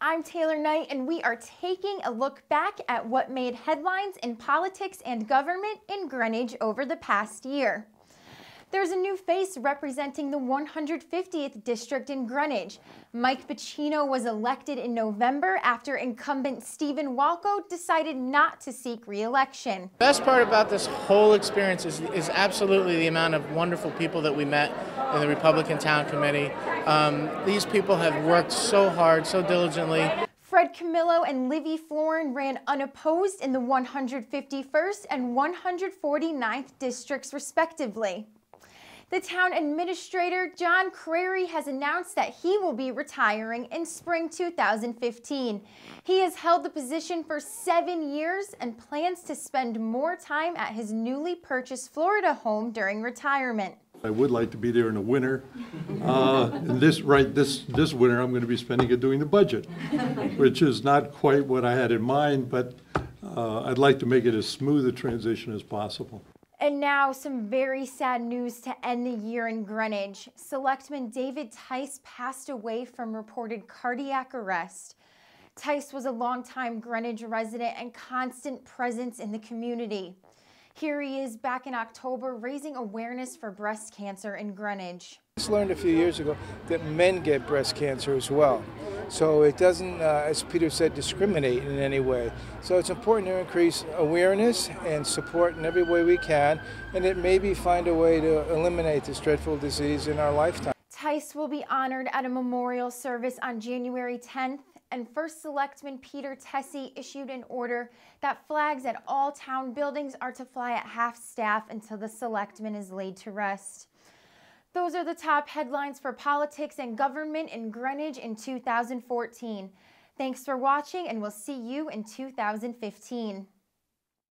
I'm Taylor Knight, and we are taking a look back at what made headlines in politics and government in Greenwich over the past year. There's a new face representing the 150th district in Greenwich. Mike Bocchino was elected in November after incumbent Stephen Walko decided not to seek re-election. Best part about this whole experience is, is absolutely the amount of wonderful people that we met in the Republican Town Committee. Um, these people have worked so hard, so diligently. Fred Camillo and Livvy Floren ran unopposed in the 151st and 149th districts respectively. The town administrator, John Crary, has announced that he will be retiring in spring 2015. He has held the position for seven years and plans to spend more time at his newly purchased Florida home during retirement. I would like to be there in the winter. Uh, this, right, this, this winter, I'm going to be spending it doing the budget, which is not quite what I had in mind, but uh, I'd like to make it as smooth a transition as possible. And now some very sad news to end the year in Greenwich. Selectman David Theis passed away from reported cardiac arrest. Theis was a longtime Greenwich resident and constant presence in the community. Here he is back in October raising awareness for breast cancer in Greenwich. I just learned a few years ago that men get breast cancer as well. So it doesn't, uh, as Peter said, discriminate in any way. So it's important to increase awareness and support in every way we can, and it maybe find a way to eliminate this dreadful disease in our lifetime. Theis will be honored at a memorial service on January 10th and First Selectman Peter Tesei issued an order that flags at all town buildings are to fly at half staff until the selectman is laid to rest. Those are the top headlines for politics and government in Greenwich in 2014. Thanks for watching and we'll see you in 2015.